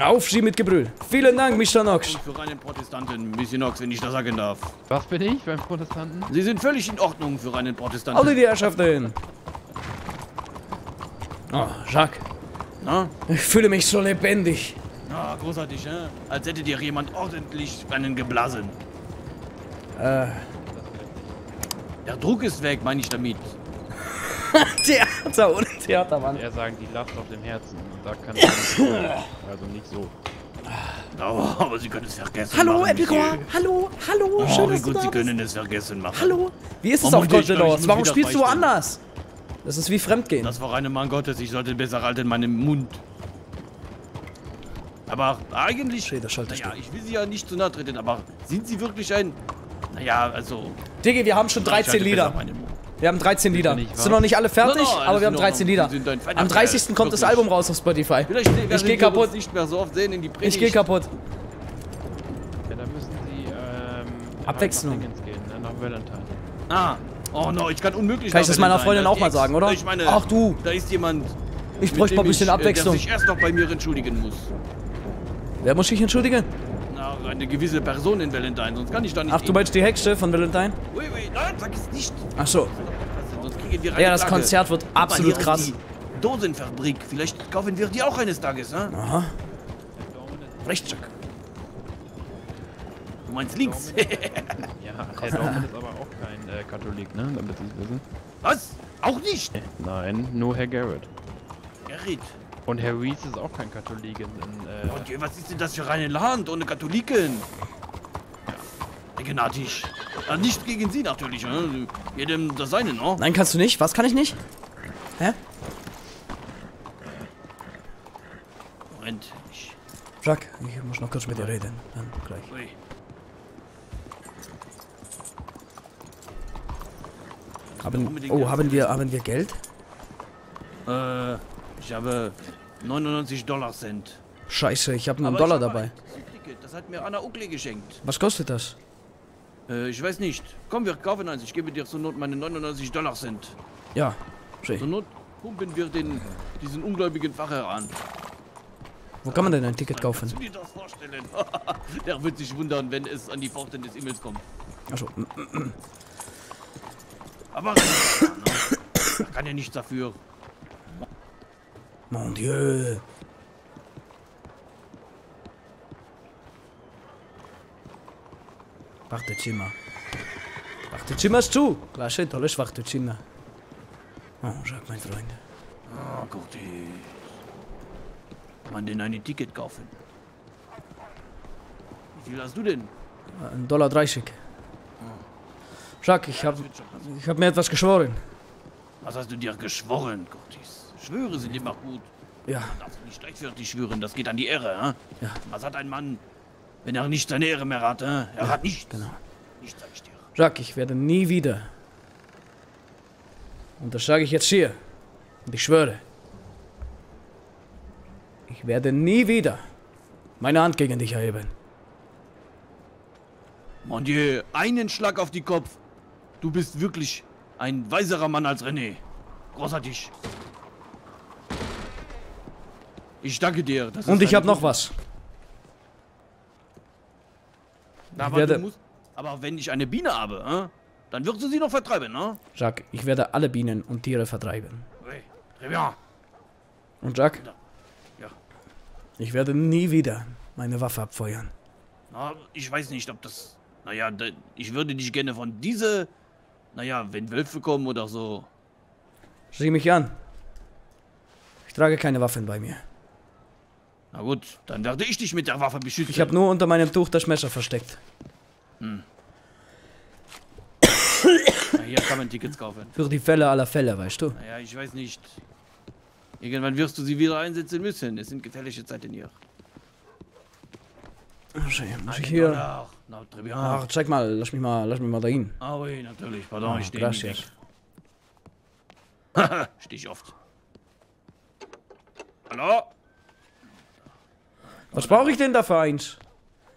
Auf Sie mit Gebrüll. Vielen Dank, Mr. Knox. Für einen Protestanten, Monsieur Knox, wenn ich das sagen darf. Was bin ich beim Protestanten? Sie sind völlig in Ordnung für einen Protestanten. Alle die Herrschaften. Oh, Jacques. Na? Ich fühle mich so lebendig. Ah, großartig, ne? Als hätte dir jemand ordentlich einen geblasen. Äh, Der Druck ist weg, meine ich damit. Theater ohne Theatermann. Er sagen, die Last auf dem Herzen. Und da kann ich nicht Also nicht so. Oh, aber Sie können es vergessen Hallo, machen. Epicor. Hallo, hallo. Oh, Schön, wie dass du gut, da Sie bist. können es vergessen machen. Hallo. Wie ist es Oh, auf muss Warum spielst du woanders? Das ist wie Fremdgehen. Das war eine Mann Gottes, ich sollte besser halten meinen Mund. Aber eigentlich. Schäder, Schalter, naja, ich will Sie ja nicht zu nahe treten, aber sind Sie wirklich ein. Naja, also. Diggi, wir haben schon ich 13 halte Lieder. Wir haben 13 Lieder. nicht Sind noch nicht alle fertig, Nein, nein, aber wir haben alles in 13 Lieder. Am Kerl, 30. kommt das. Album raus auf Spotify. Vielleicht Ich geh wir kaputt. uns nicht mehr so oft sehen in die Predigt. Ich gehe kaputt. Ja, da müssen sie, ähm... Abwechslung. Gehen, ne? Nach Valentine. Ah. Oh no, ich kann unmöglich Kann ich das meiner. Freundin Da auch ist mal sagen, oder? Ich meine, Ach du. Da ist jemand. Ich bräuchte mal ein bisschen ich, äh, Abwechslung. Sich erst noch bei mir entschuldigen muss. Wer muss sich entschuldigen? Na, eine gewisse Person in Valentine, sonst kann ich da nicht. Ach, du meinst die Hexe von Valentine? Ui, ui, nein, sag es nicht. Ach so. Kriegen wir Ja, eine das. Konzert wird Guck mal, absolut ist krass. Die Dosenfabrik. Vielleicht kaufen wir die auch eines Tages, ne? Aha. Rechts, Jack. Du meinst links. Ja, Herr Dorman ist aber auch kein äh, Katholik, ne? Damit Sie es wissen. Was? Auch nicht? Nein, nur Herr Garrett. Gerrit. Und Herr Reese ist auch kein Katholik in, äh, Und was ist denn das für ein Land ohne Katholiken? Eigenartig. Also nicht gegen sie natürlich, ne? Jedem das seine, ne? Nein, kannst du nicht? Was kann ich nicht? Hä? Moment. Ich, Jacques, ich muss noch kurz mit dir reden. Dann gleich. ui. Haben, oh, haben wir, haben wir Geld? Äh, ich habe 99 Dollar Cent. Scheiße, ich habe einen Aber Dollar habe dabei. Das hat mir Anna Ukle geschenkt. Was kostet das? Äh, ich weiß nicht. Komm, wir kaufen eins. Ich gebe dir zur Not meine 99 Dollar Cent. Ja, schön. Zur Not pumpen wir den, diesen ungläubigen Pfarrer an. Wo kann man denn ein Ticket kaufen? Kannst du dir das vorstellen? Der wird sich wundern, wenn es an die Pforten des Himmels kommt. Achso, Aber ja, ne? da kann er nichts dafür. mon Dieu. Wartezimmer. Wartezimmer ist zu. Klasse, tolles Wartezimmer. Oh, Jacques, mein Freund. Oh Gott, Kann man denn ein Ticket kaufen? Wie viel hast du denn? Ein Dollar 30. Jacques, ich habe ich hab mir etwas geschworen. Was hast du dir geschworen, Curtis? Schwöre sind immer gut. Ja, Darfst du nicht leichtfertig schwören, das geht an die Ehre, hä? Ja. Was hat ein Mann, wenn er nicht seine Ehre mehr hat, hä? Er hat nichts. genau. Nichts, sag ich dir. Jacques, ich werde nie wieder. Und das sage ich jetzt hier. Und ich schwöre. Ich werde nie wieder meine Hand gegen dich erheben. Mon Dieu, einen Schlag auf die Kopf. Du bist wirklich ein weiserer Mann als René. Großartig. Ich danke dir. Und ich habe noch was. Aber, werde- musst, aber wenn ich eine Biene habe, hä? dann wirst du sie noch vertreiben, ne? Jacques, ich werde alle Bienen und Tiere vertreiben. Oui, très bien. Und Jacques? Ja. Ich werde nie wieder meine Waffe abfeuern. Na, ich weiß nicht, ob das. Naja, ich würde dich gerne von diese. Naja, wenn Wölfe kommen oder so. Sieh mich an. Ich trage keine Waffen bei mir. Na gut, dann werde ich dich mit der Waffe beschützen. Ich habe nur unter meinem Tuch das Messer versteckt. Na, hier kann man Tickets kaufen. Für die Fälle aller Fälle, weißt du? Naja, ich weiß nicht. Irgendwann wirst du sie wieder einsetzen müssen. Es sind gefährliche Zeiten hier. Ach, schön. Muss ich hier. Bien. Ach, zeig mal, lass mich mal, lass mich mal dahin. Ah, oui, natürlich. Pardon, Ah, ich stehe nicht weg. Steh ich oft. Hallo? Was brauche ich denn da für eins?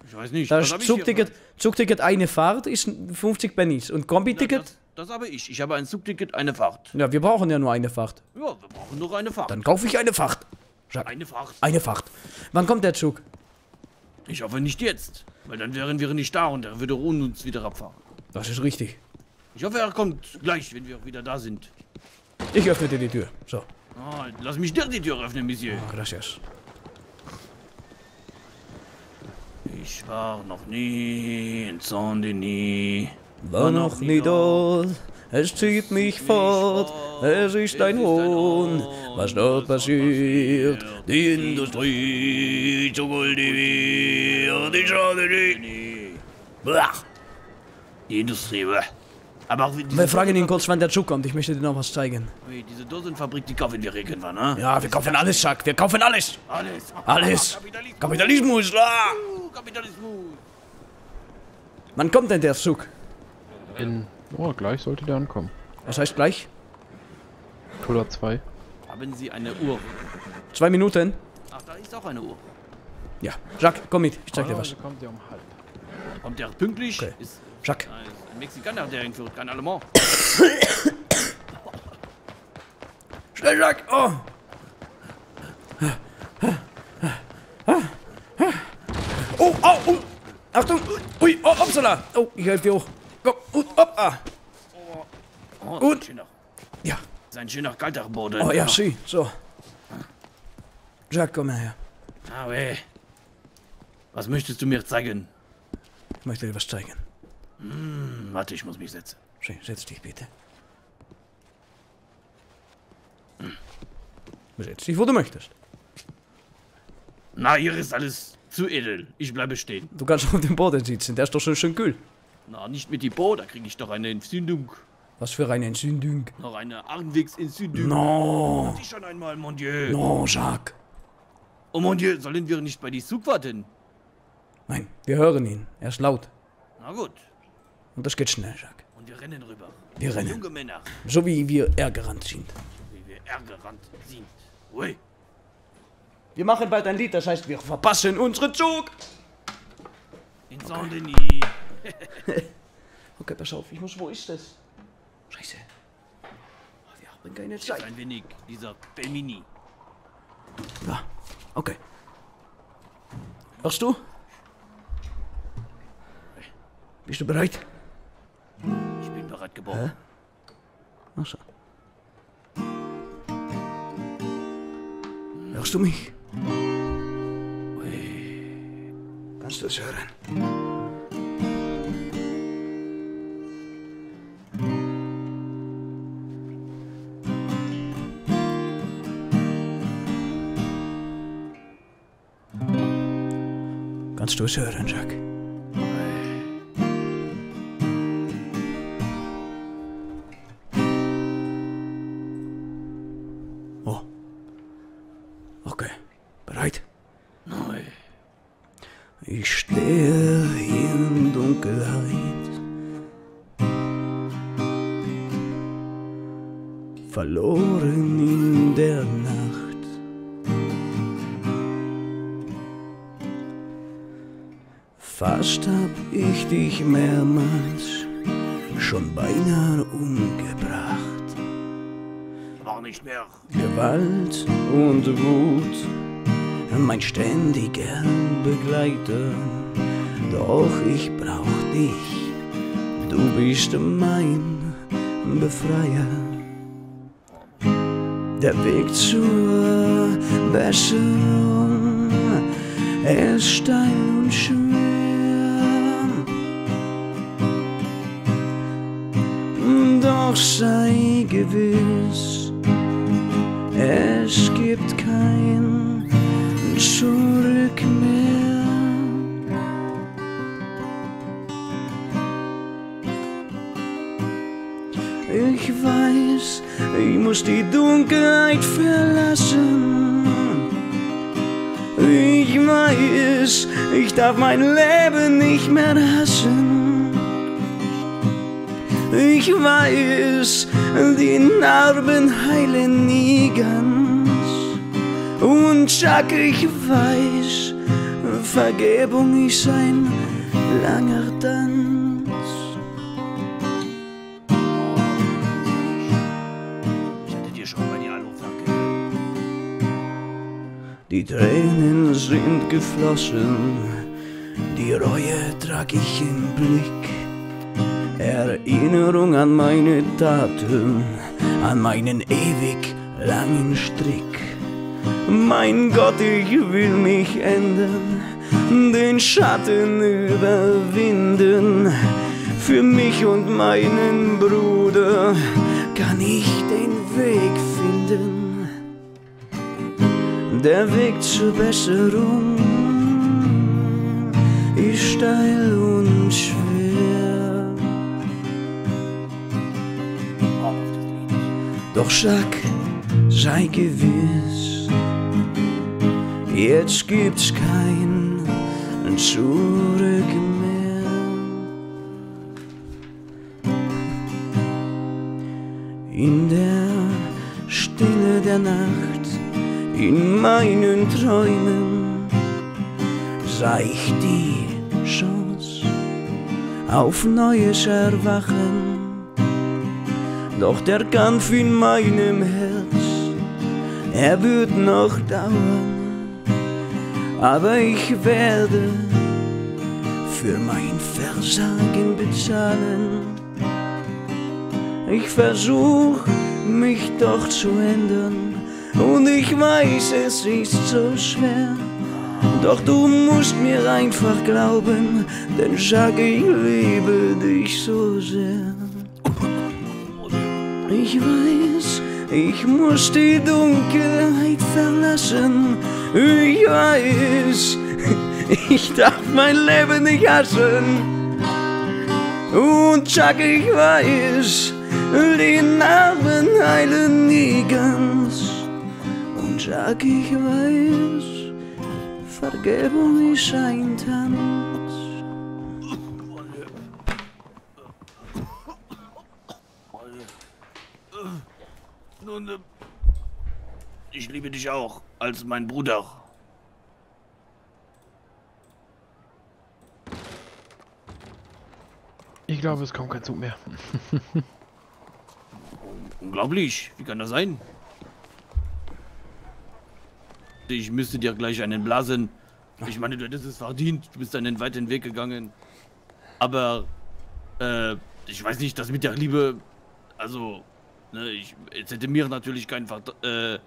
Ich weiß nicht. Da was ist hab ich hier? Zugticket, Zugticket eine Fahrt ist 50 Pennies und Kombi-Ticket? Das, das habe ich. Ich habe ein Zugticket, eine Fahrt. Ja, wir brauchen ja nur eine Fahrt. Ja, wir brauchen nur eine Fahrt. Dann kaufe ich eine Fahrt. Jacques. Eine Fahrt. Eine Fahrt. Wann kommt der Zug? Ich hoffe nicht jetzt. Weil dann wären wir nicht da und er würde ohne uns wieder abfahren. Das ist richtig. Ich hoffe, er kommt gleich, wenn wir wieder da sind. Ich öffne dir die Tür. So, Ah, lass mich dir die Tür öffnen, Monsieur. gracias. Ich war noch nie in Saint-Denis. War noch nie dort, es zieht mich fort, es ist ein Hohn, was dort passiert. Die Industrie zu kultivieren, die schadet nicht. Die Industrie. Aber auch wie Wir fragen ihn kurz, wann der Zug kommt, ich möchte dir noch was zeigen. wie diese Dosenfabrik, die kaufen wir irgendwann, ne? Ja, wir kaufen alles, Jacques, wir kaufen alles. Alles. Alles. Kapitalismus. Kapitalismus, ah. Kapitalismus. Wann kommt denn der Zug? In, oh, gleich sollte der ankommen. Was heißt gleich? Oder zwei. Haben Sie eine Uhr? Zwei Minuten? Ach, da ist auch eine Uhr. Ja. Jacques, komm mit, ich zeig dir was. Normalerweise kommt der um halb. Kommt der pünktlich? Okay. Ist, Jacques, ein Mexikaner, der ihn führt, kein Allemand. schnell, Jacques, oh. Oh, oh, oh. Achtung, ui, oh, upsala. Oh, ich helfe dir hoch. Komm, und, op, ah. Oh, schöner, Ja, sein schöner kalter Boden. oh ja, sie, so. Jacques, komm her. Ah, weh. Was möchtest du mir zeigen? Ich möchte dir was zeigen. Hm, warte, ich muss mich setzen. Schön, setz dich bitte. Setz dich, wo du möchtest. Na, hier ist alles zu edel. Ich bleibe stehen. Du kannst auf dem Boden sitzen, der ist doch so schön kühl. Na, nicht mit die Bo, da kriege ich doch eine Entzündung. Was für eine Entzündung. Noch eine Armwegsentzündung. No, Hatte ich schon einmal, mon Dieu. no, Jacques. Oh, mon Dieu, sollen wir nicht bei die Zug warten? Nein, wir hören ihn. Er ist laut. Na gut. Und das geht schnell, Jacques. Und wir rennen rüber. Wir rennen. Junge Männer, So wie wir ärgerant sind. wie wir ärgerant sind. Ui. Wir machen bald ein Lied, das heißt, wir verpassen unseren Zug. In Saint-Denis. Okay, pass auf, ich muss, wo ist das? Scheiße. Wir haben keine Zeit. ein wenig dieser Belmini. Ja, okay. Hörst du? Bist du bereit? Geboren. Ach so. Hörst du mich? Kannst du es hören? Kannst du es hören, Jacques? Fast hab ich dich mehrmals schon beinahe umgebracht. War nicht mehr. Gewalt und Wut, mein ständiger Begleiter. Doch ich brauch dich, du bist mein Befreier. Der Weg zur Besserung ist steil und schwer. Doch sei gewiss, es gibt kein Zurück mehr. Ich weiß, ich muss die Dunkelheit verlassen. Ich weiß, ich darf mein Leben nicht mehr hassen. Ich weiß, die Narben heilen nie ganz. Und Chuck, ich weiß, Vergebung ist ein langer Tanz. Ich hatte dir schon mal die Alu Die Tränen sind geflossen, die Reue trag ich im Blick. Erinnerung an meine Taten, an meinen ewig langen Strick. Mein Gott, ich will mich ändern, den Schatten überwinden. Für mich und meinen Bruder kann ich den Weg finden. Der Weg zur Besserung ist steil Doch Jacques, sei gewiss, jetzt gibt's kein Zurück mehr. In der Stille der Nacht, in meinen Träumen, sah ich die Chance auf neues Erwachen. Doch der Kampf in meinem Herz, er wird noch dauern. Aber ich werde für mein Versagen bezahlen. Ich versuch mich doch zu ändern und ich weiß, es ist so schwer. Doch du musst mir einfach glauben, denn sag ich liebe dich so sehr. Ich weiß, ich muss die Dunkelheit verlassen. Ich weiß, ich darf mein Leben nicht hassen. Und sag ich weiß, die Narben heilen nie ganz. Und sag ich weiß, Vergebung ist ein Tanz. Nun, äh, ich liebe dich auch als mein Bruder. Ich glaube, es kommt kein Zug mehr. Unglaublich, wie kann das sein? Ich müsste dir gleich einen blasen. Ich meine, du hättest es verdient. Du bist einen weiten Weg gegangen. Aber, äh, ich weiß nicht, das mit der Liebe, also, ne, ich, hätte mir natürlich kein Vert äh,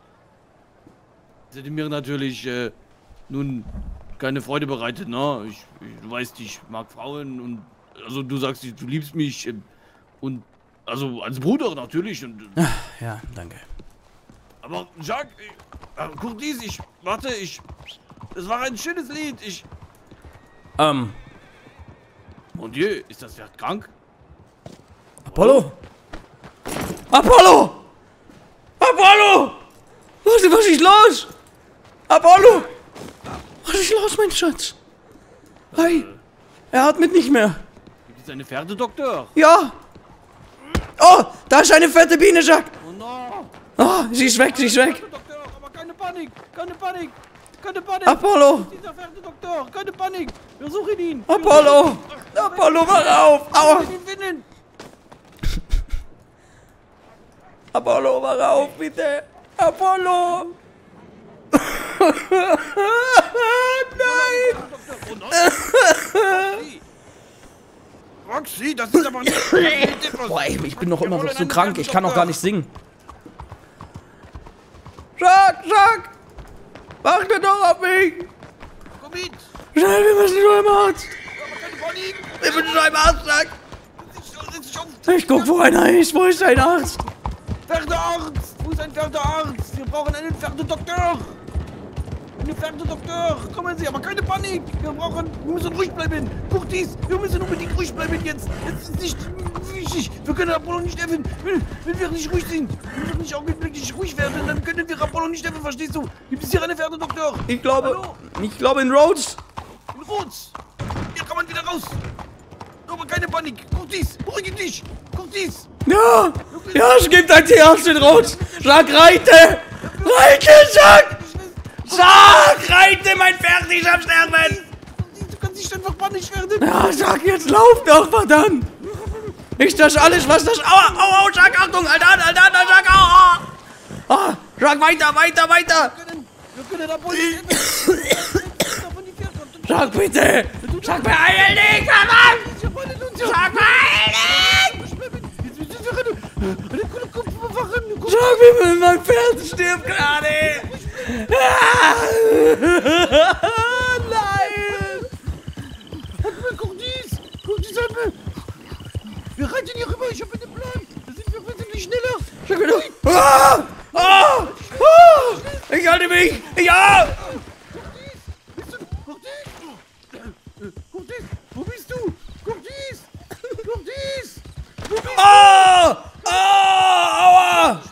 hätte mir natürlich, äh, nun, keine Freude bereitet, ne? Ich, ich, du weißt, ich mag Frauen und, also, du sagst, du liebst mich äh, und, also, als Bruder natürlich und, äh, Ja, danke. aber Jacques, ich, äh, guck dies, ich, warte, ich, es war ein schönes Lied, ich, Ähm, und je, ist das Pferd krank? Apollo? Apollo! Apollo! Was, was ist los? Apollo! Was ist los, mein Schatz? Hey, er atmet nicht mehr. Gibt es einen Pferdedoktor? Ja! Oh, da ist eine fette Biene, Jacques! Oh no! Oh, sie ist weg, sie ist weg! Aber keine Panik, keine Panik, keine Panik! Apollo! Dieser Pferdedoktor, keine Panik! Wir suchen ihn! Apollo! Apollo, wach auf! Aua! Wir müssen ihn finden! Apollo, wach auf, bitte! Apollo! Nein! Roxy, das ist aber nicht... Boah, ey, ich bin noch immer noch so krank, ich kann noch gar nicht singen. Jacques, Jacques! Warte doch auf mich! Komm mit! Schnell, wir müssen zu einem Arzt! Wir müssen zu einem Arzt, Jacques! Ich guck, wo einer ist. Wo ist ein Arzt? Pferdearzt! Wo ist ein Pferdearzt? Wir brauchen einen Pferdedoktor! Einen Pferdedoktor! Kommen Sie, aber keine Panik! Wir brauchen, wir müssen ruhig bleiben! Dies! Wir müssen unbedingt ruhig bleiben jetzt! Es ist nicht wichtig! Wir können Apollo nicht helfen! Wenn, wenn wir nicht ruhig sind, wenn wir nicht augenblicklich ruhig werden, dann können wir Apollo nicht helfen, verstehst du? Gibt es hier einen Pferdedoktor? Ich glaube, Hallo? ich glaube in Rhodes. In Rotz! Hier kann man wieder raus! Aber keine Panik! Guck dies! Beruhige dich! Guck dies! Ja, ja, es gibt einen Tierarzt in Rhodes. Jacques, reite! Reite, Jacques! Jacques, reite, mein Pferd ist am Sterben! Du kannst nicht einfach panisch werden! Ja, Jacques, jetzt lauf doch, verdammt! Ist das alles, was das... Aua, aua, aua, Jacques, Achtung, an, halt an, Jacques, aua! Ah, Jacques, weiter, weiter, weiter! Wir können, wir nicht kommt. Sag bitte! Sag beeil dich, Mann! Sag beeil dich! Jetzt bist du eine, eine coole Kopfbewacherin. Sag mir, mein Pferd stirbt gerade! Ah! Nein! Guck dies! Guck dies an! Wir reiten hier rüber, ich habe einen Plan! Da sind wir wesentlich schneller! Sag mir doch! Ah! Ah! Ah! Ich halte mich! Ja! Bist du? Guck dies! Guck dies! Wo bist du? Guck dies! Guck dies! Wo bist Ah! Ah! Aua!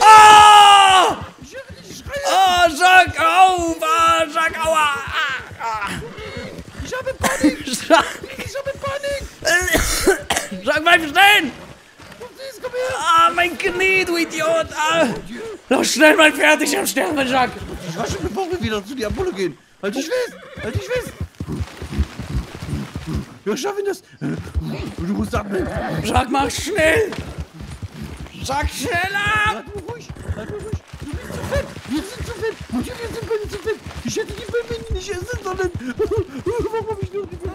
Ah! Schreien! Ah! Sag auf! Ah! Sag aua! Ah! Ich habe Panik! Sag! Ich habe Panik! Sag bleib stehen! Komm her! Ah! Mein Knie, du Idiot! Ah! Lass schnell mein Pferd, ich am Sterben, Jacques! Ich war schon bevor wir wieder zu die Apollo gehen! Halt dich fest! Halt dich fest! Wir schaffen das! Du musst atmen! Jacques, mach schnell! Sag schneller! Halt nur ruhig! Halt nur ruhig! Du bist zu fett! Wir sind zu fett! Und wir sind beide zu fett! Ich hätte die Bäume nicht essen sollen! Warum hab ich nur die Bäume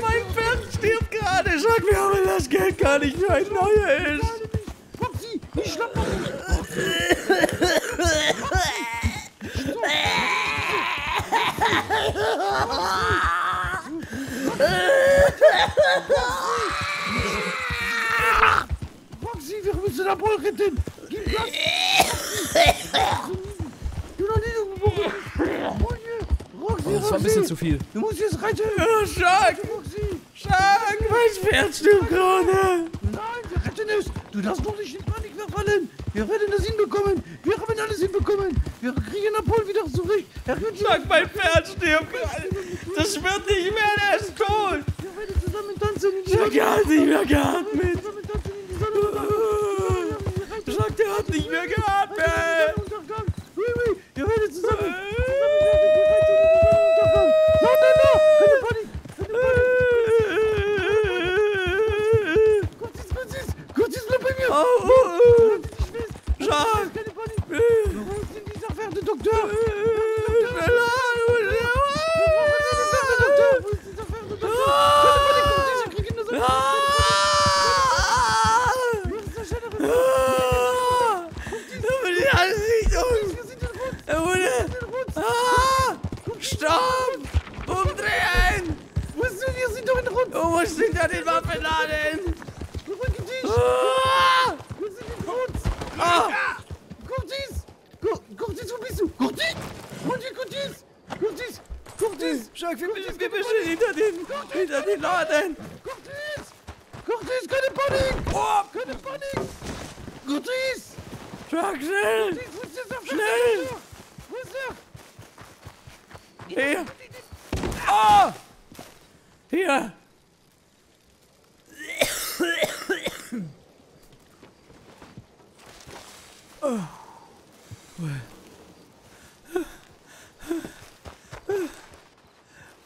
Mein Pferd stirbt gerade! Jacques, wir haben das Geld gar nicht für ein neues! Foxy! Ich schlapp noch nicht! Wir müssen Apollo retten! Gib Gas! Du noch umgebracht! Roxy, Das war ein bisschen zu viel. Du musst jetzt retten! Oh! Roxy! Jacques, mein Pferd stirbt gerade! Nein, wir retten es! Du darfst doch nicht in Panik verfallen! Wir werden das hinbekommen! Wir haben alles hinbekommen! Wir kriegen Apollo wieder zurück! Er wird Jacques, mein Pferd stirbt! Das wird nicht mehr, der ist tot! Wir werden zusammen tanzen Jacques, er hat nicht mehr geatmet! Zusammen tanzen in die Sonne! Jacques, der hat nicht mehr geatmet! Untergang! Oui, oui! Wir werden zusammen! Untergang! Nein, nein, nein! Keine Panik! Keine Panik! Kurz ist, kurz ist! Kurz ist, bleib bei mir! Oh, oh, oh. Halt dich fest! Jacques! Keine Panik! Wir holen in dieser Fährte, Doktor! Schneller, du Doktor! Wo ist dieser Fährte, Doktor? Keine Panik, kommt dieser Krieg in der Sonne! Ah! Wo ist der Schöne? Ah! Da will ich alles nicht um! Wir sind in Rot! Er wurde... Ah! Stopp! Umdrehen! Wo ist du? Wir sind doch in Rot! Du musst hinter den Waffenladen! Beruhige dich! Ah! Wir sind in Rot! Ah! Curtis! Cur- Curtis, wo bist du? Curtis! Mon Dieu, Curtis! Curtis! Curtis! Jacques, wir müssen, hinter den, hinter den Laden! Curtis! Curtis, keine Panik! Oh! Keine Panik! Curtis! Jacques, schnell! Der Schnell! Wo ist der? Hier! Ah! Hier!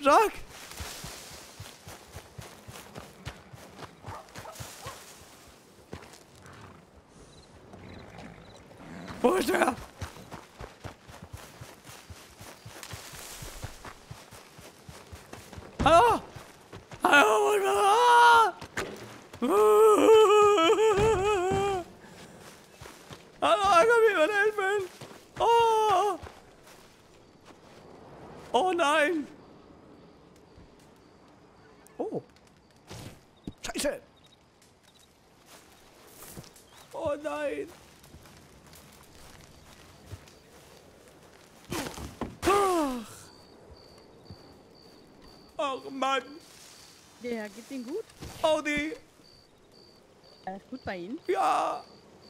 Jacques! Wo ist er? Hallo? Hallo? Ah! Hallo, kann mir jemand helfen? Oh! Oh nein! Oh! Scheiße! Oh nein! Ach! Oh Mann! Ja, geht's Ihnen gut? Audi! Alles gut bei Ihnen? Ja!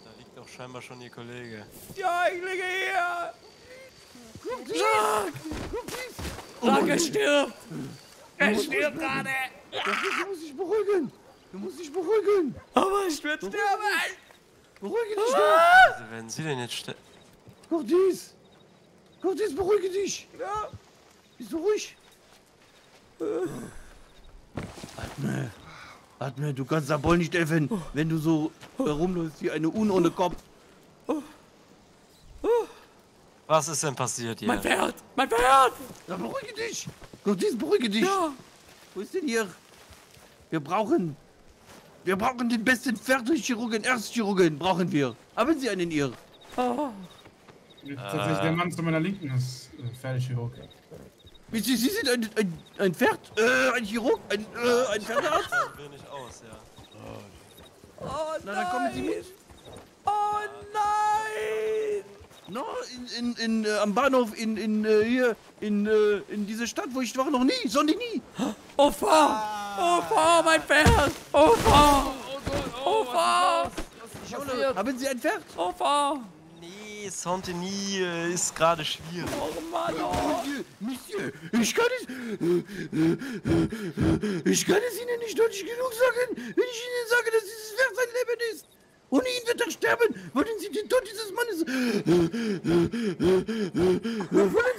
Da liegt doch scheinbar schon Ihr Kollege. Ja, ich liege hier! Curtis! Jacques, er stirbt! Er stirbt gerade! Curtis, du musst dich beruhigen! Du musst dich beruhigen! Aber ich werde sterben! Beruhige dich doch! Ah! Also werden Sie denn jetzt sterben? Curtis! Curtis, beruhige dich! Ja. Bist du ruhig? Atme. Atme, du kannst da wohl nicht helfen, wenn du so äh, rumläufst wie eine Un ohne Kopf. Was ist denn passiert hier? Mein Pferd! Mein Pferd! Na, beruhige dich! Curtis, beruhige dich! Ja! Wo ist denn hier? Wir brauchen. Wir brauchen den besten Pferdechirurgen, Erstchirurgen brauchen wir. Haben Sie einen hier? Tatsächlich, der Mann zu meiner Linken ist äh, Pferdechirurg. Sie, Sie sind ein, ein, ein Pferd? Äh, ein Chirurg? Ein, äh, ein Pferdearzt? Sieht wenig aus, ja. Oh Na, dann kommen Sie mit. Oh nein! No, in, in, in, äh, am Bahnhof in, in, äh, hier, in, äh, in diese Stadt, wo ich war noch nie, sonst nie. Opa! Opa, mein Pferd! Opa! Opa! Haben Sie ein Pferd? Opa! Nee, Saint-Denis äh, ist gerade schwierig. Oh Mann, oh! Monsieur, Monsieur, ich kann es, ich kann es Ihnen nicht deutlich genug sagen, wenn ich Ihnen sage, dass dieses Pferd sein Leben ist. Ohne ihn wird er sterben. Wollen Sie den Tod dieses Mannes, wollen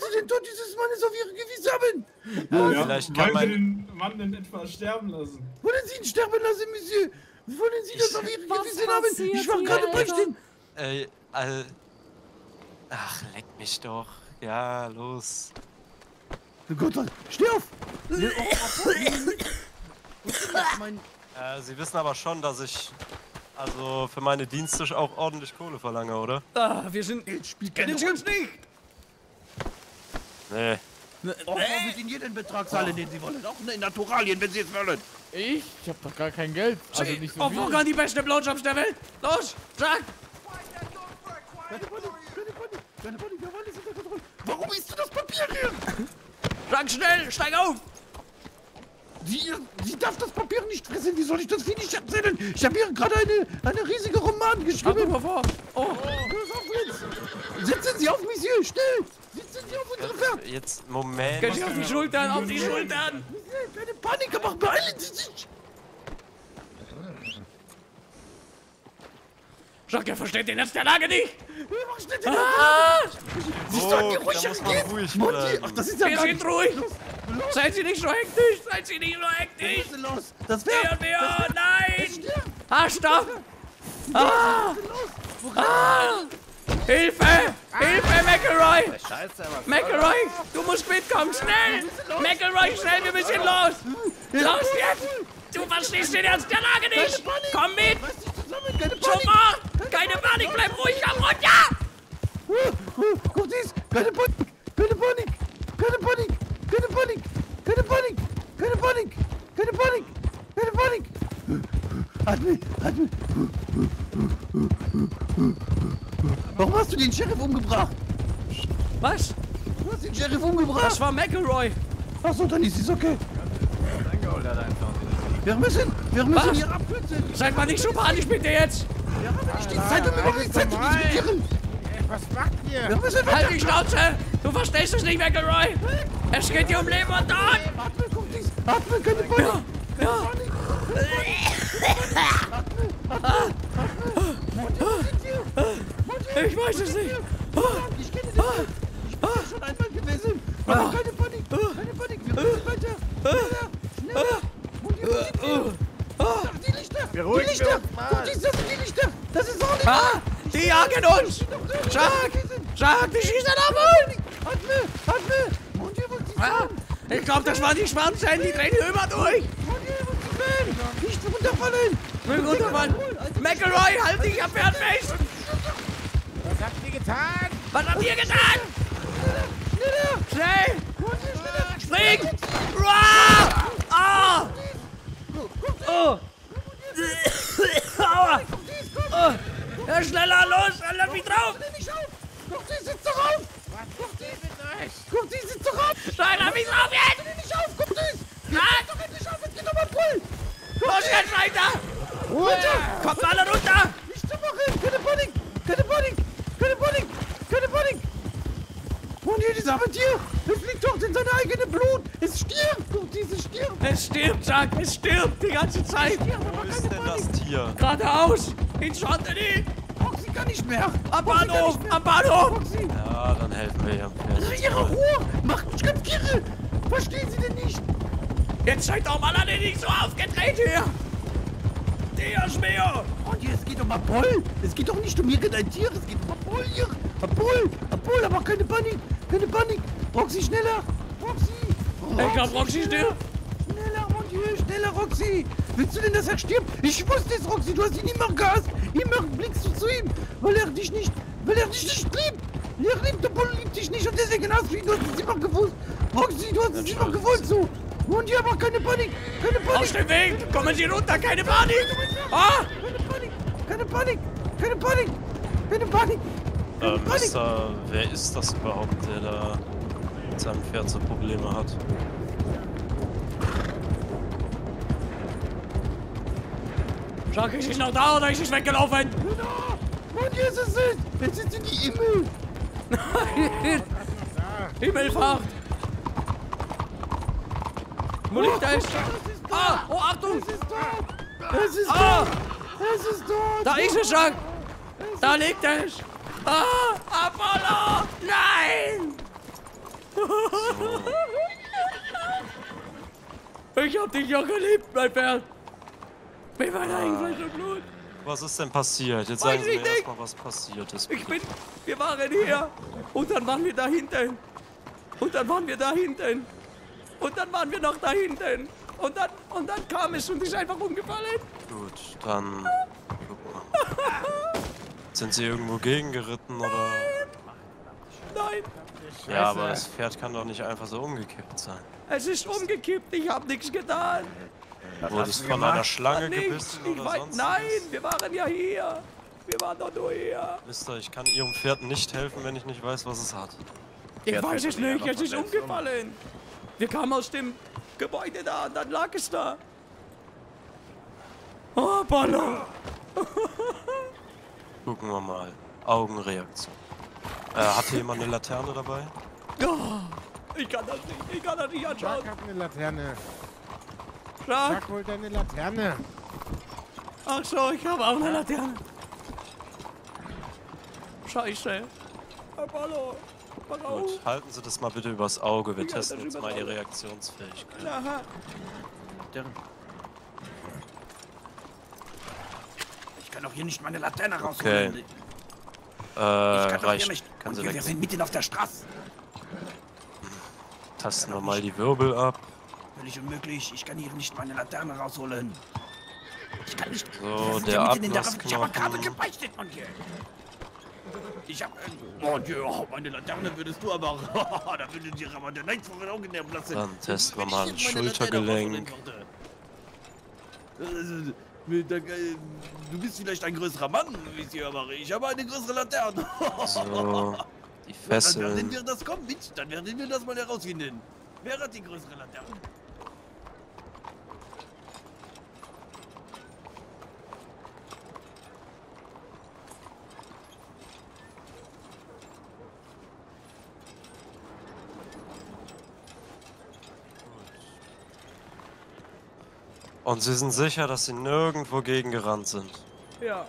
Sie den Tod dieses Mannes auf Ihr Gewiss haben? Ja, vielleicht kann Wollen Sie mein... den Mann denn etwa sterben lassen? Wollen Sie ihn sterben lassen, Monsieur? Wollen Sie das auf Ihr Gewissen haben? Ich war gerade beichten. Äh, äh, ach, leck mich doch. Ja, los. Gott, steh auf! Äh, Sie wissen aber schon, dass ich also für meine Dienste auch ordentlich Kohle verlange, oder? Ah, wir sind... Geld spielt Kennen keine Sie Rolle. uns nicht? Nee. Oh, wird Ihnen jeden Betrag zahlen, den Sie wollen. Auch in Naturalien, wenn Sie es wollen. Ich? Ich hab doch gar kein Geld. Also nicht so Auf kann die beste Blowjobs der Welt? Los, sag! Keine Panik, wir wollen es unter Kontrolle. Warum ist denn das Papier hier? Sag schnell, steig auf! Sie, sie darf das Papier nicht fressen. Wie soll ich das Vieh nicht erzählen? Ich habe hier gerade eine, eine riesige Roman geschrieben. mal vor! Oh, Pass auf jetzt. Sitzen Sie auf, Monsieur, schnell. Sitzen Sie auf unserem Pferd. Jetzt, Moment. auf die Schultern, auf die Schultern! Monsieur, keine Panik, aber beeilen Sie sich. Sag, er versteht den Ernst der Lage nicht! Was steht denn da? Ah! Sie Oh, die da ruhig muss man gehen. ruhig Monty, bleiben. ach, das ist ja Wir sind nicht... ruhig! Seid Sie nicht so hektisch! Seid Sie nicht so Was hektisch! ist los? Das Wehe, Pferd. wehe, nein! Ah, stopp! Ah! Ah! Hilfe! Hilfe, McElroy! McElroy, du musst mitkommen, schnell! McElroy, schnell, wir müssen los! Los jetzt! Du verstehst den Ernst der Lage nicht! Komm mit! Sofort! Keine Panik, bleib ruhig, komm runter! Curtis, keine Panik, keine Panik, keine Panik, keine Panik, keine Panik, keine Panik, keine Panik, keine Panik. Atme, atme. Warum hast du den Sheriff umgebracht? Was? Du hast den Sheriff umgebracht. Das war McElroy! Achso, dann ist es okay. Wir müssen, wir müssen Was? hier abkürzen. Seid mal nicht so panisch bitte jetzt! Wir haben nicht die Zeit, um die Zeit zu diskutieren. Was macht ihr? Wir müssen Halt die Schnauze! Du verstehst es nicht, McElroy! Es geht hier um Leben und Tod! Atme, Curtis, atme, keine Panik. Ja! Ich weiß es nicht! Ich kenne den Mann. Ich bin schon einmal gewesen. Aber keine Panik, keine Panik. Wir müssen weiter. Schneller, schneller. Die die Lichter. Die Lichter. Guck, das sind die Lichter. Das ist auch nicht. Ah! Die jagen uns! Sag! Sag, die schießen auf uns! Atme, atme. Und ihr wollt Ah, ich glaube, das waren die Schwanzellen, die drehen hier immer durch! Nicht runterfallen. Ich will runterfallen! McElroy, halt dich am Pferd fest! Was habt ihr getan? Was habt ihr getan? Schneller. Schnell! Spring! Uah! Oh! Aua! Oh! Ja, schneller, los! Lass mich drauf! Nicht. Guck, die sitzt doch auf. Guck, die Guck, die sitzt doch auf. Nein, lass mich drauf jetzt! Steh nicht auf. Guck, die. Nein! Doch endlich auf. Jetzt geht doch mal Pull. Los jetzt weiter! Runter. Kommt alle runter! Nicht zu machen! Keine Panik! Keine Panik! Keine Panik! Panik! Und jedes arme Tier! Es liegt dort in seinem eigenen Blut! Es stirbt! Guck, dieses stirbt! Es stirbt, Jack, es stirbt die ganze Zeit! Wo ist denn das Tier? Geradeaus! In Chantilly! Roxy kann nicht mehr! Am kann Bahnhof! nicht mehr. Am Bahnhof! Ja, dann helfen wir ihrem Pferd. Ihre Ruhe! Macht mich ganz kirre! Verstehen Sie denn nicht? Jetzt seid doch mal alle nicht so aufgedreht hier! Dios mio! Und hier, es geht um Apoll! Es geht doch nicht um irgendein Tier! Es geht um Apoll hier! Apoll! Apoll! Pol, aber keine Panik, keine Panik. Roxy, schneller. Roxy. Ich glaub, Roxy stirbt. Schneller, mon Dieu, schneller, Roxy. Willst du denn, dass er stirbt? Ich wusste es, Roxy, du hast ihn immer gehasst. Immer blickst du zu ihm, weil er dich nicht, weil er dich nicht liebt. Er liebt, der Pol liebt dich nicht und deswegen hast du ihn, du hast es immer gewusst. Roxy, du hast es immer gewollt so. Mon Dieu, aber keine Panik, keine Panik. Aus dem Weg! Kommen Sie runter, keine Panik! Ah! Keine Panik, keine Panik, keine Panik, keine Panik. Äh, Panik. Mister, wer ist das überhaupt, der da mit seinem Pferd so Probleme hat? Jacques, ist es noch da oder ist es weggelaufen? Mon Dieu, es ist es. Jetzt sind sie die Himmel. Himmelfahrt! Wo liegt er? Ah! Oh, Achtung! Es ist dort. Es ist Ah! dort. Es ist dort. Da ist es, Jacques! Da liegt es! Ah! Apollo! Nein! Ich hab dich ja geliebt, mein Pferd! Mit meiner eigenen Fleisch und Blut! Was ist denn passiert? Jetzt Weiß sagen Sie mir erstmal, was passiert ist. Ich bin. Wir waren hier! Und dann waren wir da hinten! Und dann waren wir da hinten! Und dann waren wir noch da hinten! Und dann, und dann kam es und ist einfach umgefallen! Gut, dann. Guck mal. Sind Sie irgendwo gegengeritten oder? Nein! Ja, aber das Pferd kann doch nicht einfach so umgekippt sein. Es ist umgekippt, ich hab nichts getan! Wurde es von einer Schlange gebissen oder weiß. sonst Nein, was? wir waren ja hier! Wir waren doch nur hier! Mister, ich kann Ihrem Pferd nicht helfen, wenn ich nicht weiß, was es hat. Ich Pferd weiß es nicht, es ist umgefallen! Wir kamen aus dem Gebäude da und dann lag es da! Oh, Apollo! Gucken wir mal. Augenreaktion. Äh, hatte jemand eine Laterne dabei? Oh, ich kann das nicht, ich kann das nicht anschauen! Jack hat eine Laterne. Jacques! Jack holt eine Laterne. Ach so, ich habe auch eine Laterne. Scheiße. Apollo. Gut, halten Sie das mal bitte übers Auge. Wir Ja, testen jetzt mal Ihre. Reaktionsfähigkeit. Aha. Ich kann doch hier nicht meine Laterne Okay. rausholen. Äh, Ich kann doch hier reicht. nicht. Kann sie wir, wir sind mitten auf der Straße. Tasten wir mal die Wirbel ab. Völlig unmöglich. Ich kann hier nicht meine Laterne rausholen. Ich kann nicht. So, der ja mitten in der Ablassknochen. Ich habe gerade gebeichtet von dir. Ich hab. Oh, Dieu, oh, meine Laterne würdest du aber. da würde dir aber der Neid vor den Augen nehmen lassen. Dann testen wir mal ein Schultergelenk. Du bist vielleicht ein größerer Mann, wie ich hier mache. Ich habe eine größere Laterne. So, die Dann werden Fesseln. wir das kommen, mit. Dann werden wir das mal herausfinden. Wer hat die größere Laterne? Und Sie sind sicher, dass Sie nirgendwo gegengerannt sind. Ja.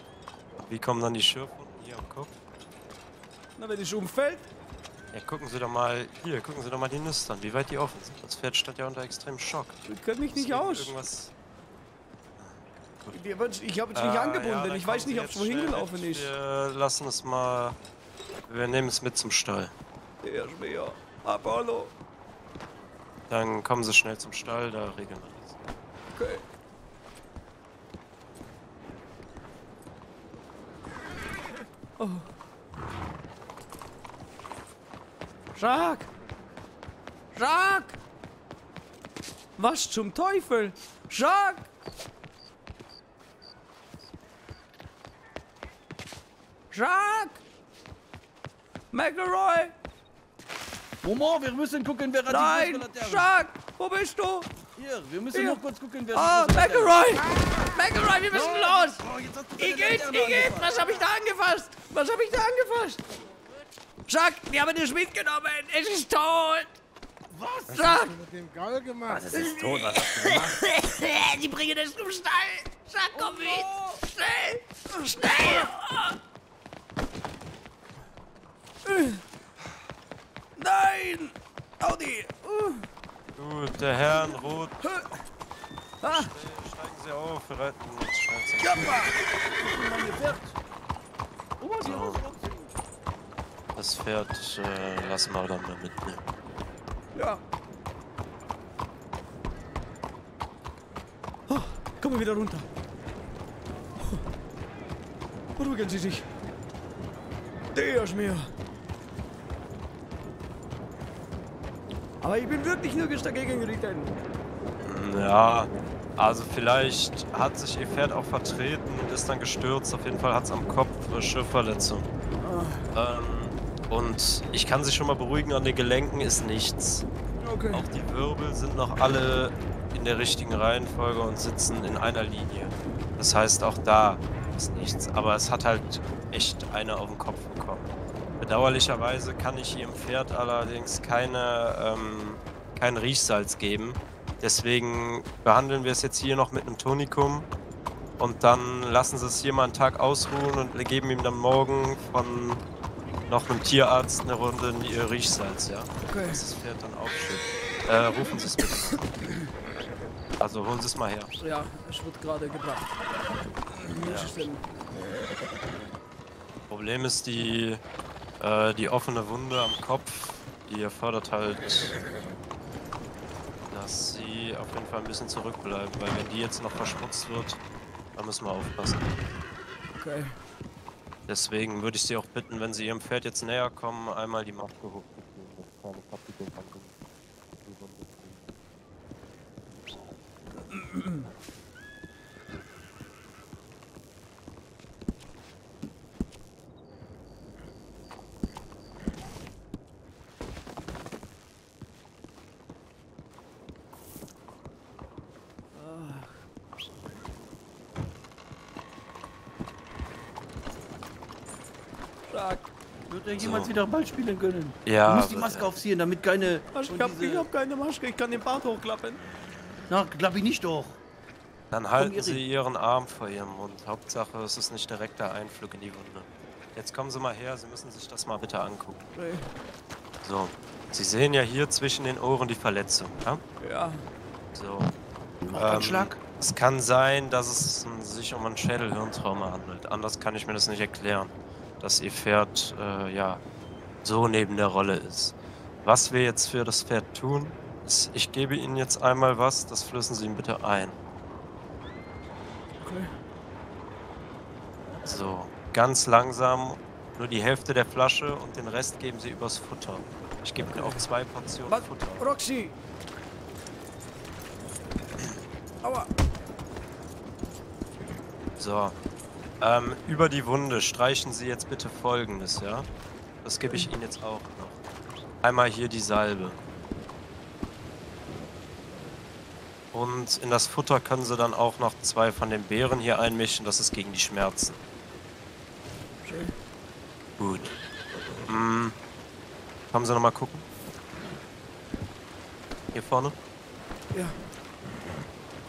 Wie kommen dann die Schürfwunden hier am Kopf? Na, wenn es umfällt. Ja, gucken Sie doch mal, hier, gucken Sie doch mal die Nüstern, wie weit die offen sind. Das Pferd stand ja unter extremem Schock. Ich kenn mich nicht aus. Irgendwas, Ich habe es nicht Äh, angebunden, ja, ich weiß nicht, ob es wohin gelaufen ist. Wir lassen es mal, wir nehmen es mit zum Stall. Ist schwer. Apollo. Dann kommen Sie schnell zum Stall, da regeln wir das. Okay. Jacques! Jacques! Was zum Teufel? Jacques! Jacques! McElroy! Moment, wir müssen gucken, wer hat die Nein! größere Laterne. Jacques! Wo bist du? Hier, wir müssen Hier. noch kurz gucken, wer Ah, die größere McElroy! McElroy, wir müssen los! Oh, jetzt hast du meine Igitt, angefasst. was hab ich da angefasst? Was hab ich da angefasst? Jacques, wir haben dich mitgenommen. Es ist tot. Was? Jacques, Mit dem Gaul gemacht. die bringen es zum Stall. Jacques, komm mit. Schnell, schnell. Nein. Audi. Uh. Gut, der Herr in Rot, Ah, steigen Sie auf, wir reiten jetzt schnell zum Kappa! Mein Pferd. Oh, die So. Hose rausziehen. Das Pferd äh, lassen wir dann mal mitnehmen. Ja. Oh, wir wieder runter. Oh. Beruhigen Sie sich. Dios mio. Aber ich bin wirklich nirgends dagegen geritten. Ja, also vielleicht hat sich ihr Pferd auch vertreten und ist dann gestürzt. Auf jeden Fall hat es am Kopf eine Schürfverletzung. Ähm, und ich kann sie schon mal beruhigen, an den Gelenken ist nichts. Okay. Auch die Wirbel sind noch alle in der richtigen Reihenfolge und sitzen in einer Linie. Das heißt, auch da ist nichts. Aber es hat halt echt eine auf den Kopf bekommen. Bedauerlicherweise kann ich ihrem Pferd allerdings keine, ähm, kein Riechsalz geben. Deswegen behandeln wir es jetzt hier noch mit einem Tonikum. Und dann lassen sie es hier mal einen Tag ausruhen und geben ihm dann morgen von noch einem Tierarzt eine Runde äh, Riechsalz, ja? Okay. Dass das Pferd dann aufsteht. Äh, rufen Sie es bitte. Also holen Sie es mal her. Ja, es wird gerade gebracht. Es denn? Problem ist die, äh, die offene Wunde am Kopf, die erfordert halt, dass sie auf jeden Fall ein bisschen zurückbleiben, weil wenn die jetzt noch verschmutzt wird, dann müssen wir aufpassen. Okay. Deswegen würde ich Sie auch bitten, wenn Sie Ihrem Pferd jetzt näher kommen, einmal die Maske hochzuziehen. Das kleine Partikel kann die Wunde ziehen. Sag, Wird er jemals So. wieder Ball spielen können? Ja, du musst die Maske er. aufziehen, damit keine. ich von hab, diese- ich hab keine Maske, ich kann den Bart hochklappen. Na, glaub ich nicht doch. Dann halten Erik. Sie Ihren Arm vor Ihrem Mund. Hauptsache, es ist nicht direkter Einflug in die Wunde. Jetzt kommen Sie mal her, Sie müssen sich das mal bitte angucken. Okay. So, Sie sehen ja hier zwischen den Ohren die Verletzung, ja? Ja, So. Mordschlag? Es kann sein, dass es sich um ein Schädelhirntrauma handelt. Anders kann ich mir das nicht erklären. Dass Ihr Pferd, äh, ja, so neben der Rolle ist. Was wir jetzt für das Pferd tun, ist, ich gebe Ihnen jetzt einmal was, das flößen Sie ihm bitte ein. okay. So, ganz langsam, nur die Hälfte der Flasche und den Rest geben Sie übers Futter. Ich gebe Ihnen auch zwei Portionen Was? Futter. Roxy! Aua! So. Ähm, über die Wunde streichen Sie jetzt bitte folgendes, ja? Das gebe ich Ihnen jetzt auch noch. Einmal hier die Salbe. Und in das Futter können Sie dann auch noch zwei von den Beeren hier einmischen. Das ist gegen die Schmerzen. Okay. Gut. Hm. Kommen Sie nochmal gucken. Hier vorne. Ja.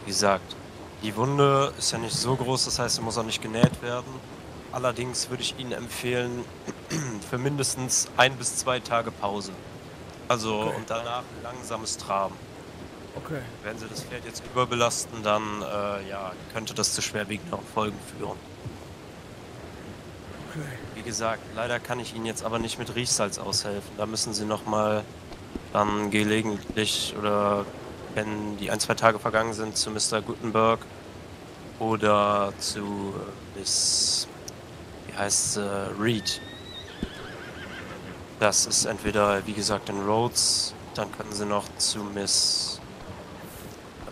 Wie gesagt, die Wunde ist ja nicht so groß, das heißt, sie muss auch nicht genäht werden. Allerdings würde ich Ihnen empfehlen, für mindestens ein bis zwei Tage Pause. Also Okay. und danach langsames Traben. Okay. Wenn Sie das Pferd jetzt überbelasten, dann äh, ja, könnte das zu schwerwiegenden Folgen führen. Okay. Wie gesagt, leider kann ich Ihnen jetzt aber nicht mit Riechsalz aushelfen. Da müssen Sie nochmal dann gelegentlich oder wenn die ein, zwei Tage vergangen sind, zu Mr. Gutenberg oder zu äh, Miss, wie heißt sie, Reed. Das ist entweder, wie gesagt, in Rhodes, dann können Sie noch zu Miss,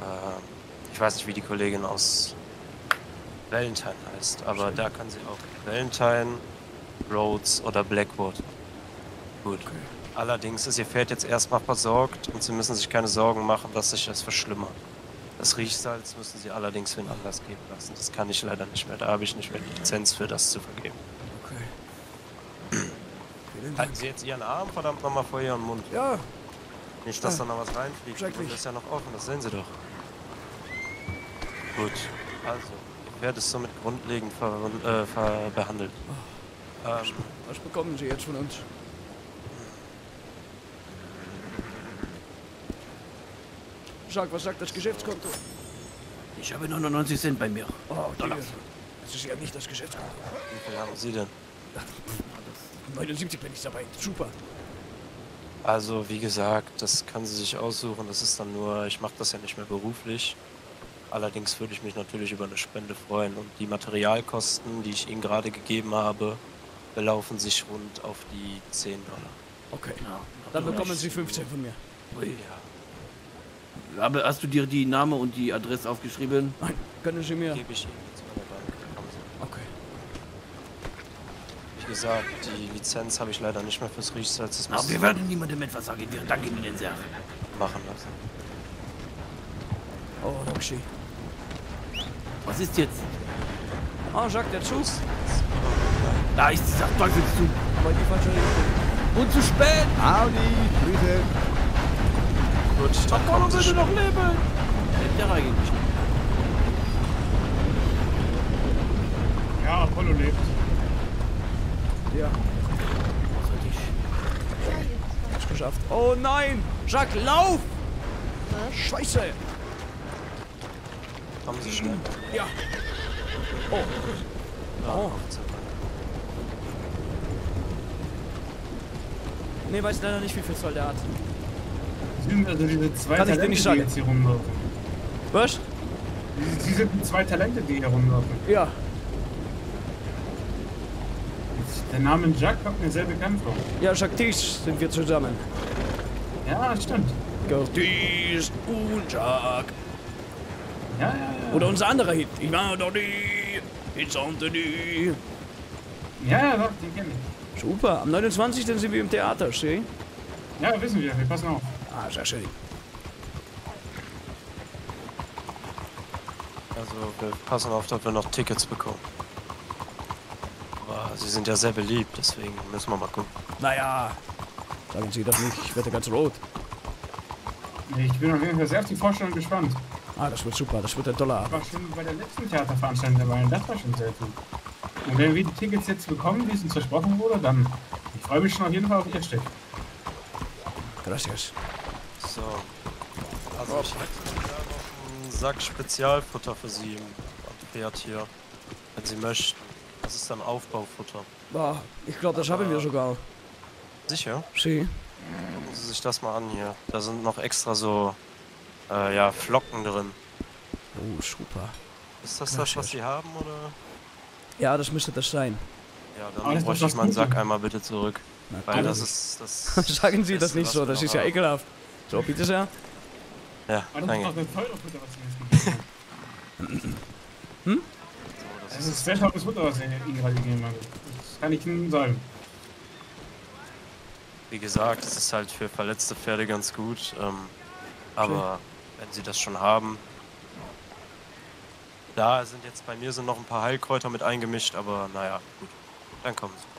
äh, ich weiß nicht, wie die Kollegin aus Valentine heißt, aber da können Sie auch Valentine, Rhodes oder Blackwood. Gut. Allerdings ist Ihr Pferd jetzt erstmal versorgt und Sie müssen sich keine Sorgen machen, dass sich das verschlimmert. Das Riechsalz müssen Sie allerdings für einen Anlass geben lassen. Das kann ich leider nicht mehr. Da habe ich nicht mehr die Lizenz für das zu vergeben. Okay. Halten. Sie jetzt Ihren Arm verdammt nochmal vor Ihren Mund. Ja, Nicht, dass Ah. da noch was reinfliegt. Wunde ist ja noch offen, das sehen Sie doch. Gut. Also, Ihr Pferd ist somit grundlegend ver äh, ver behandelt. Ähm, was bekommen Sie jetzt von uns? Sag, was sagt das Geschäftskonto? Ich habe 99 Cent bei mir. Oh, Dollar. Das ist ja nicht das Geschäftskonto. wie viel haben Sie denn? 79 bin ich dabei. Super. Also, wie gesagt, das kann sie sich aussuchen. Das ist dann nur, ich mache das ja nicht mehr beruflich. Allerdings würde ich mich natürlich über eine Spende freuen. Und die Materialkosten, die ich Ihnen gerade gegeben habe, belaufen sich rund auf die 10 Dollar. Okay. Ja, Dann bekommen Sie 15 von mir. Ui. Aber hast du dir die Name und die Adresse aufgeschrieben? Nein, können Sie mir. Gebe ich Ihnen jetzt Bank. Okay. Wie gesagt, die Lizenz habe ich leider nicht mehr fürs Riechsalz. Aber wir werden niemandem etwas sagen. Wir danken Ihnen sehr. machen lassen. Oh, Roxy. Was ist jetzt? Ah, Jacques, der Zug. Da ist dieser Teufelszug. Aber die falsche Richtung. Und zu spät. Audi, Grüße. Gut, dann kommen Sie schon. noch leben. Lebt der eigentlich? Ja, Apollo lebt. Ja, Außer dich. ist geschafft. Oh nein! Jacques, lauf! Scheiße! Kommen Sie schnell. Ja. Oh. Oh. Nee, weiß leider nicht, wie viel Zoll der hat. Sind also diese zwei Kann ich Talente, nicht die jetzt hier rumlaufen. Was? Sie- sind zwei Talente, die hier rumlaufen. Ja. Der Name Jack kommt mir sehr bekannt vor. Ja, Jacques Thies sind wir zusammen. Ja, stimmt. Thies und Jacques. Ja, ja, ja. Oder unser anderer Hit. Ich war noch nie in Saint-Denis. Ja, ja, doch, den kenne ich. Super. Am 29. sind wir im Theater, steh? Ja, wissen wir, wir passen auf. Ah, sehr schön. Also wir passen auf, dass wir noch Tickets bekommen. Aber sie sind ja sehr beliebt, deswegen müssen wir mal gucken. Naja, sagen Sie das nicht. Ich werde ganz rot. Ich bin auf jeden Fall sehr auf die Vorstellung gespannt. Ah, das wird super. Das wird ein toller Ich Abend. war schon bei der letzten Theaterveranstaltung dabei und das war schon sehr gut. Und wenn wir die Tickets jetzt bekommen, wie es uns versprochen wurde, dann ich freue mich schon auf jeden Fall auf Ihr Stück. Gracias. Ich hätte ja noch einen Sack Spezialfutter für Sie im Pferd hier. Wenn Sie möchten. Das ist dann Aufbaufutter. Boah, ich glaube, das haben wir sogar. Sicher? Sie? Gucken Sie sich das mal an hier. Da sind noch extra so äh, ja, Flocken drin. Oh, super. Ist das Ja, das, was Sie haben oder? Ja, das müsste das sein. Ja, dann das ist bräuchte ich meinen Sack einmal bitte zurück. Weil das ist das. Sagen Sie das Beste, nicht so, das ist ja haben. ekelhaft. So, bitte sehr. Ja, Aber das ist danke. doch eine teure Futter, was Sie jetzt gegeben haben. Das ist sehr teures Futter, was Ihnen gerade gegeben haben. Das kann ich Ihnen sagen. Wie gesagt, es ist halt für verletzte Pferde ganz gut. Ähm, aber wenn sie das schon haben. Da sind jetzt bei mir sind noch ein paar Heilkräuter mit eingemischt, aber naja, gut. Dann kommen sie.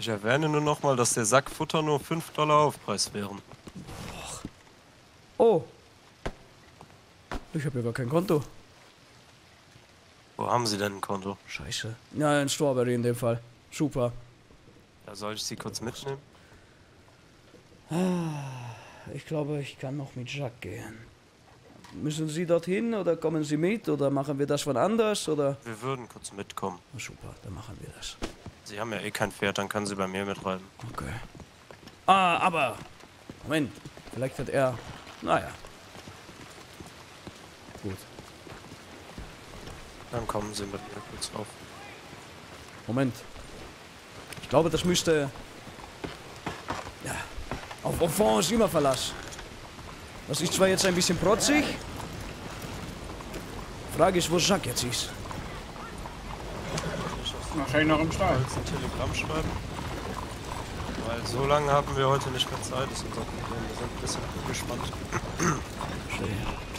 Ich erwähne nur nochmal, dass der Sack Futter nur 5 Dollar Aufpreis wären. Oh. Ich habe ja gar kein Konto. Wo haben Sie denn ein Konto? Scheiße. Ja, ein Strawberry in dem Fall. Super. Da soll ich Sie kurz mitnehmen? Ich glaube, ich kann noch mit Jacques gehen. Müssen Sie dorthin oder kommen Sie mit oder machen wir das von anders oder? Wir würden kurz mitkommen. Super, dann machen wir das. Sie haben ja eh kein Pferd, dann können Sie bei mir mitreiten. Okay. Ah, aber. Moment. Vielleicht hat er. Naja. Gut. Dann kommen Sie mit mir kurz auf. Moment. Ich glaube, das müsste. Ja. Auf Enfant ist immer Verlass. Das ist zwar jetzt ein bisschen protzig. Frage ist, wo Jacques jetzt ist. Wahrscheinlich noch im Stall. Jetzt ein Telegramm schreiben. Weil so lange haben wir heute nicht mehr Zeit, ist unser Problem. Wir sind ein bisschen gespannt. Schön.